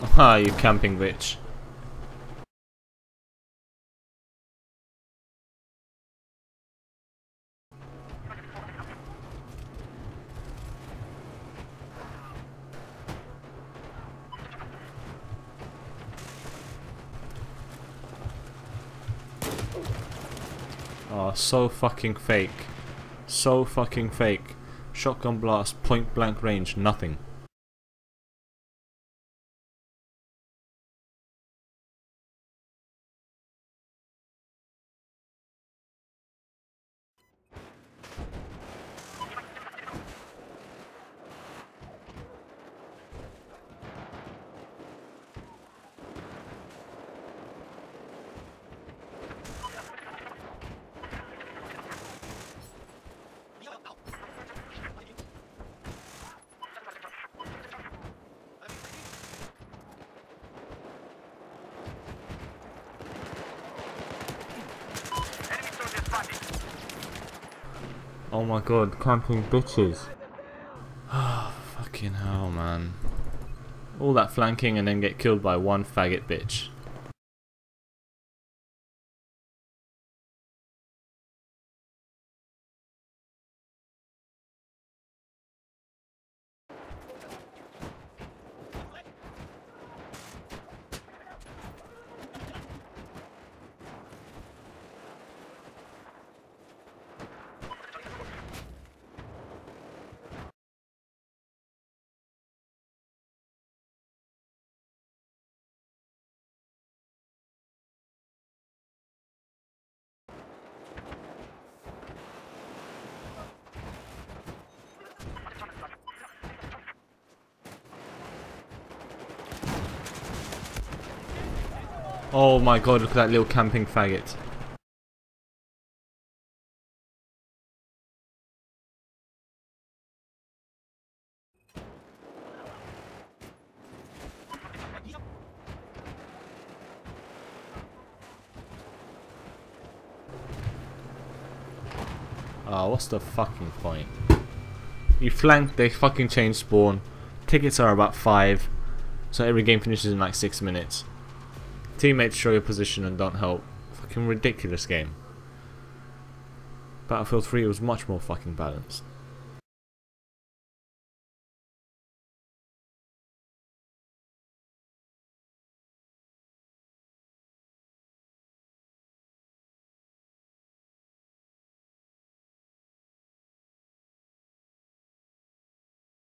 Ha, ah, you camping bitch. Oh, so fucking fake. So fucking fake. Shotgun blast, point blank range, nothing. Oh my god, camping bitches. Ah, fucking hell, man. All that flanking and then get killed by one faggot bitch. Oh my god, look at that little camping faggot. Ah, oh, what's the fucking point? You flank, they fucking change spawn. Tickets are about 5, so every game finishes in like 6 minutes. Teammates show your position and don't help. Fucking ridiculous game. Battlefield 3 was much more fucking balanced.